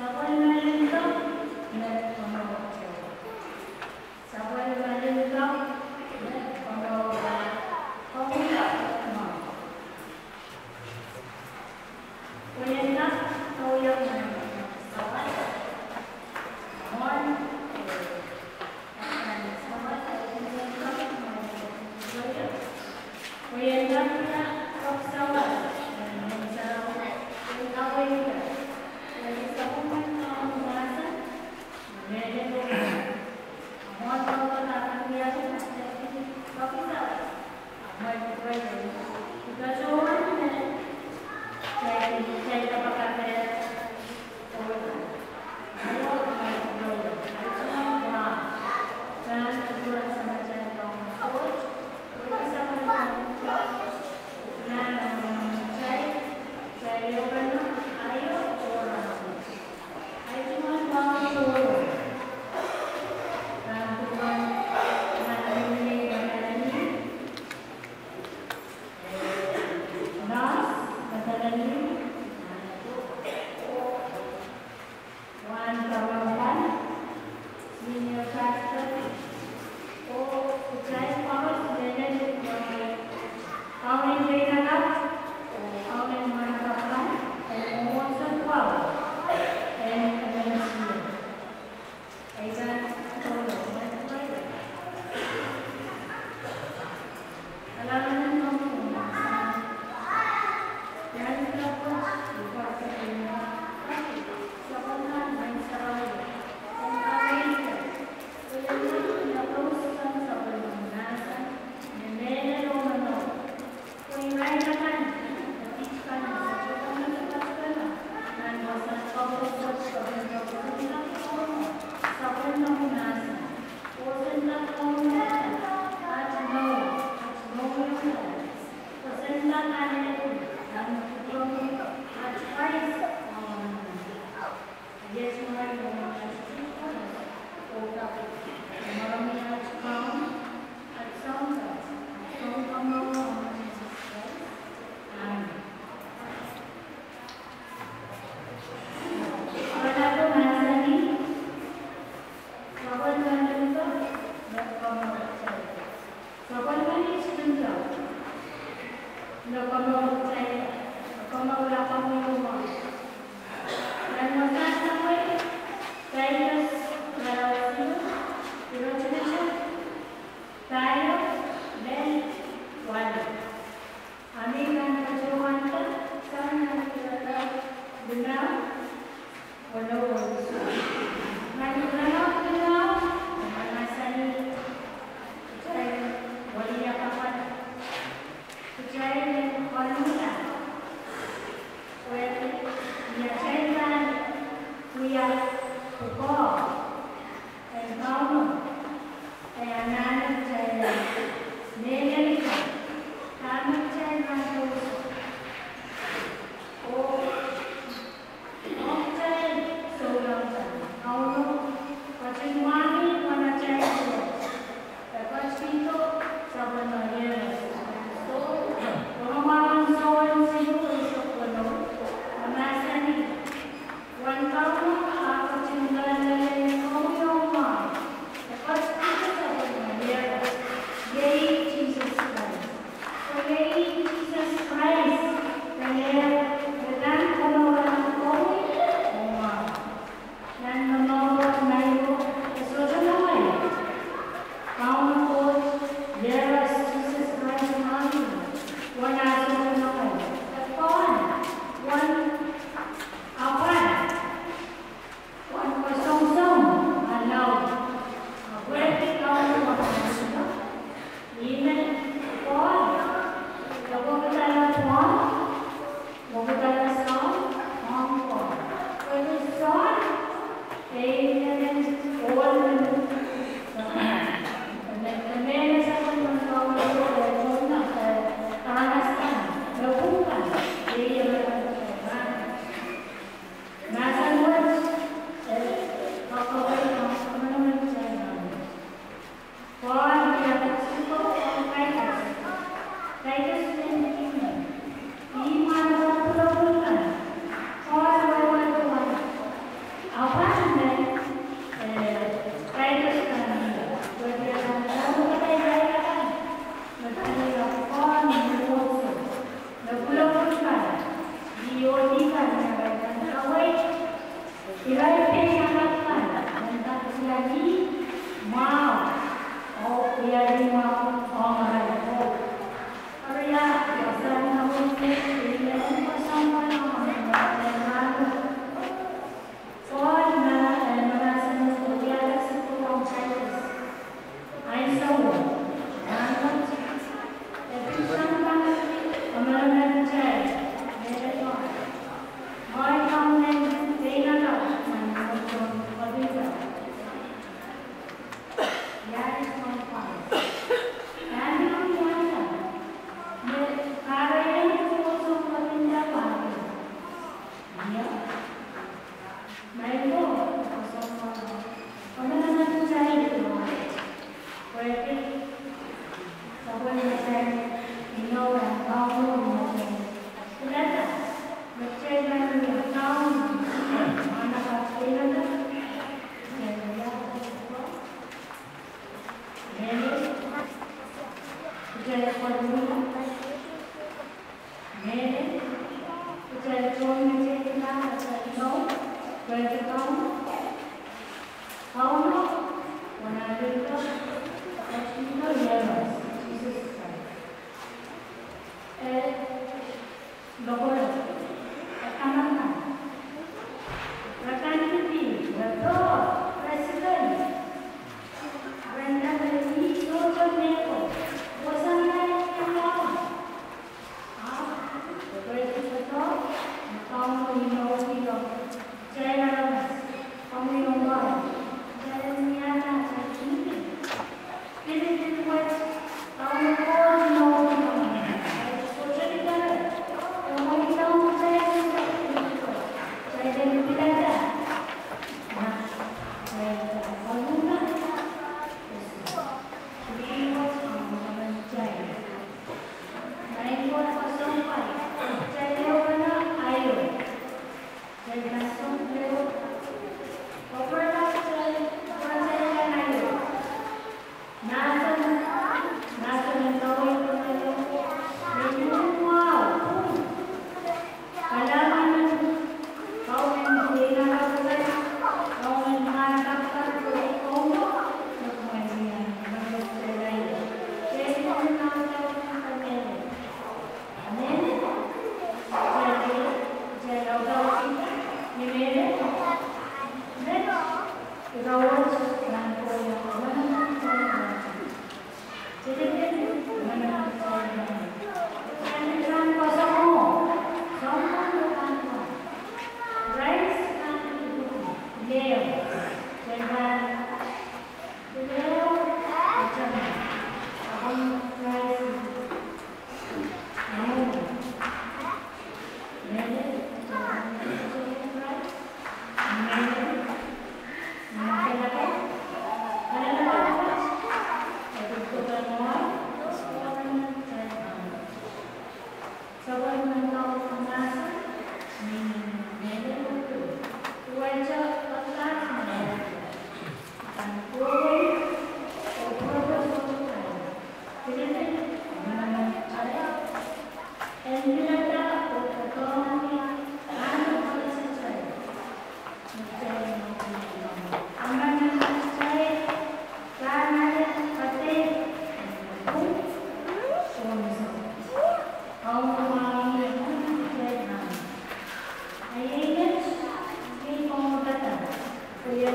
Está bueno.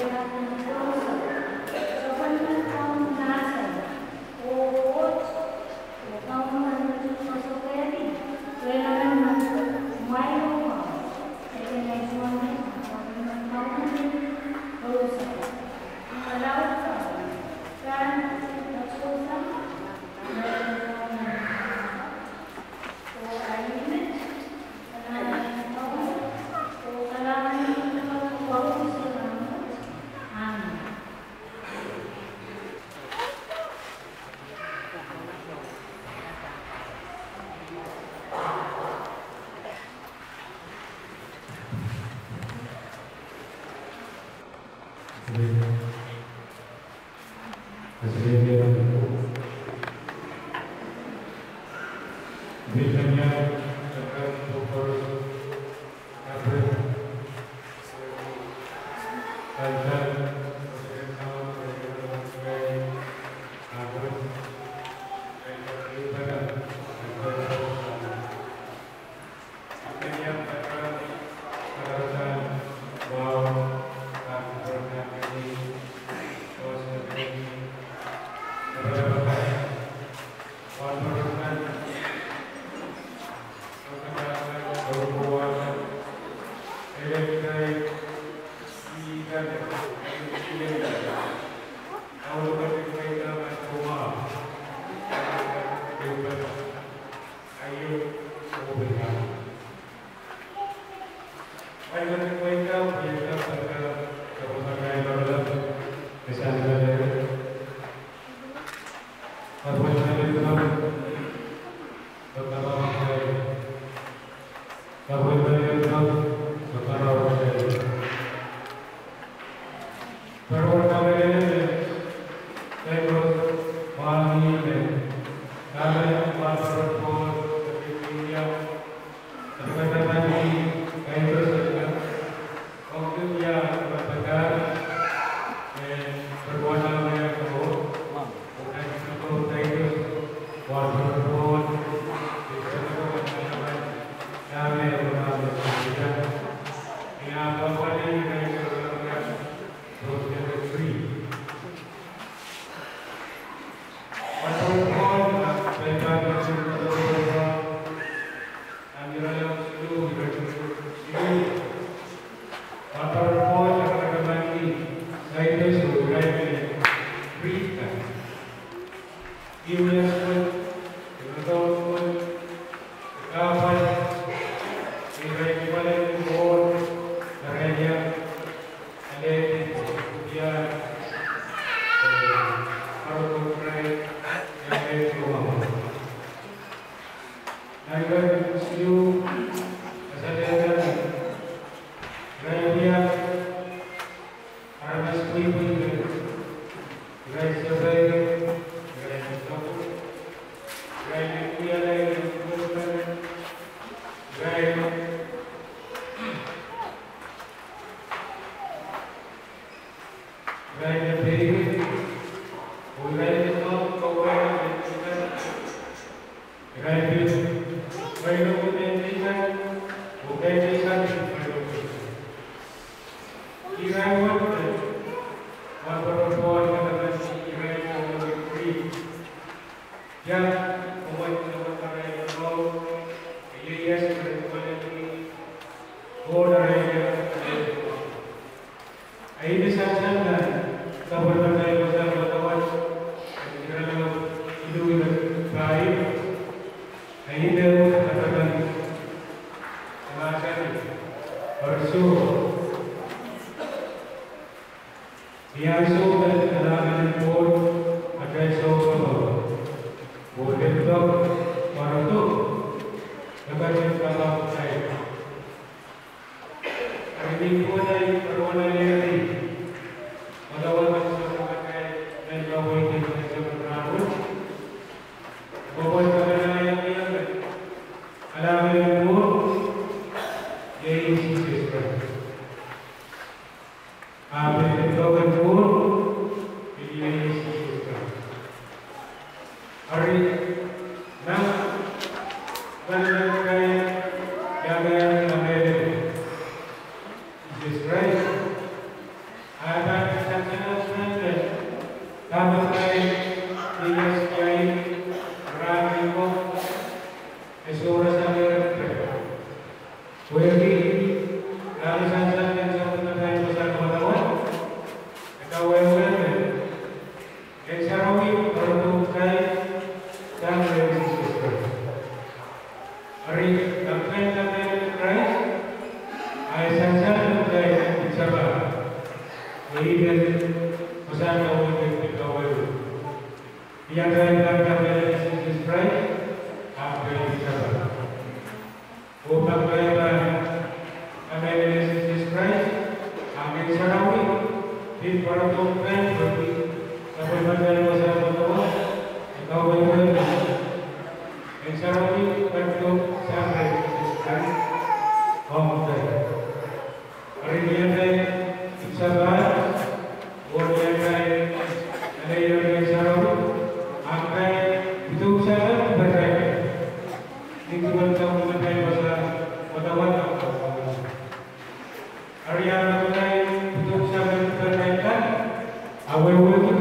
Thank you. Así que Lord, and you yes, and the Lord, and Thank you. leaders, Hosanna, always take away. The other Area mengenai untuk yang diterbitkan, awal-awal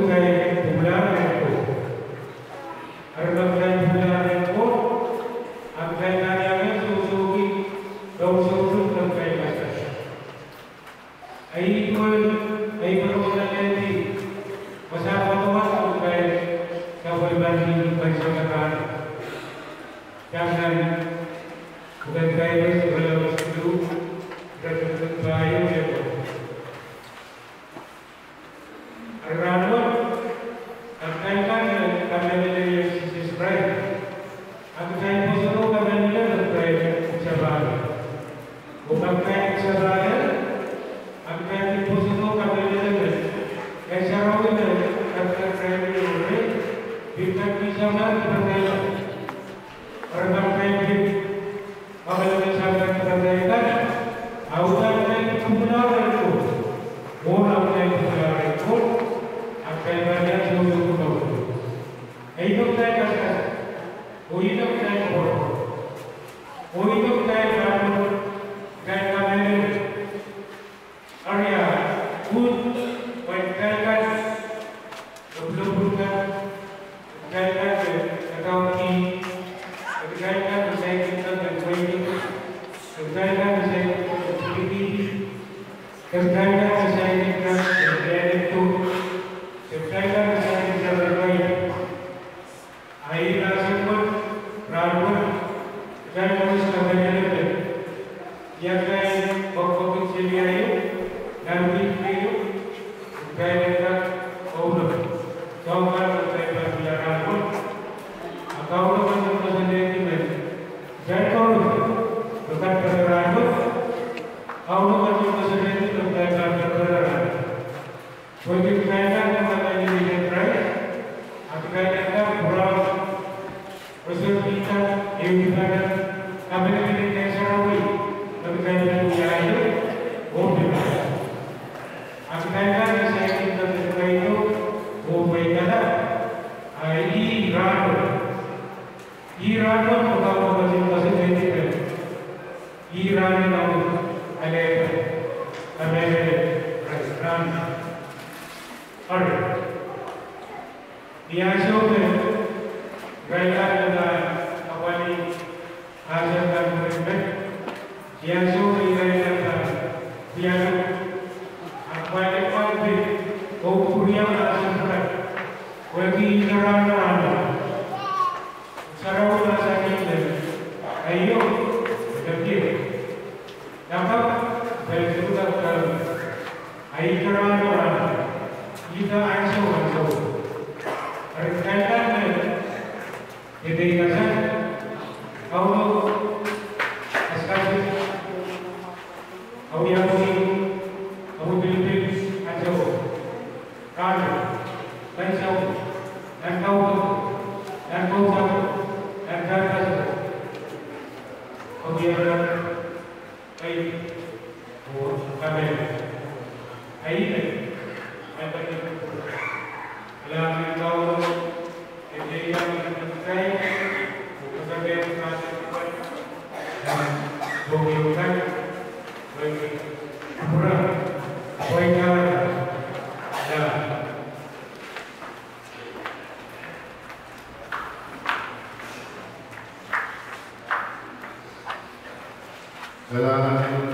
Leonardo Brunello. Berkaitan dengan فلا نحن